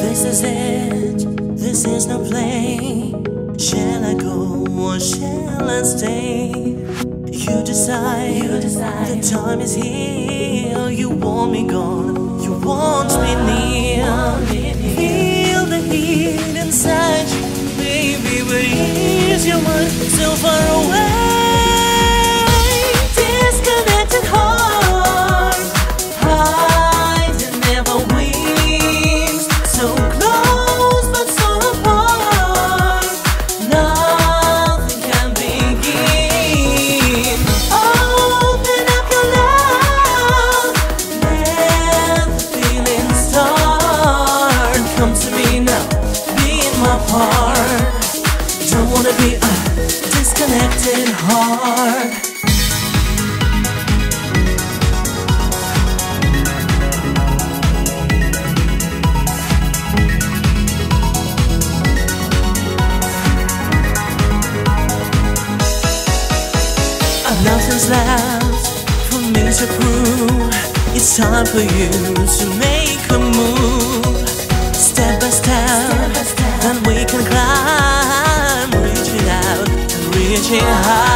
This is it, this is no play. Shall I go or shall I stay? You decide, you decide. The time is here. You want me gone, you want me near. So far away? Disconnected heart, never. So close but so apart. Nothing can begin. Open up your love, let the start. Come to me now, be in my part. Don't wanna be disconnected heart. Nothing's left for me to prove. It's time for you to make a move. Reaching high.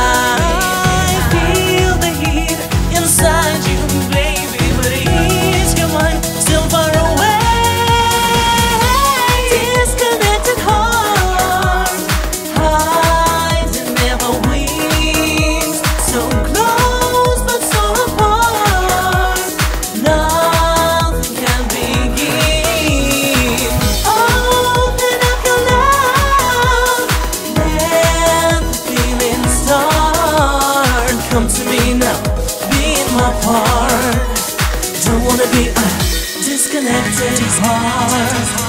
To me now, be in my part. Don't wanna be a disconnected heart.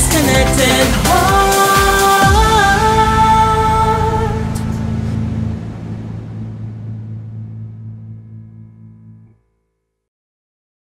disconnected. Oh.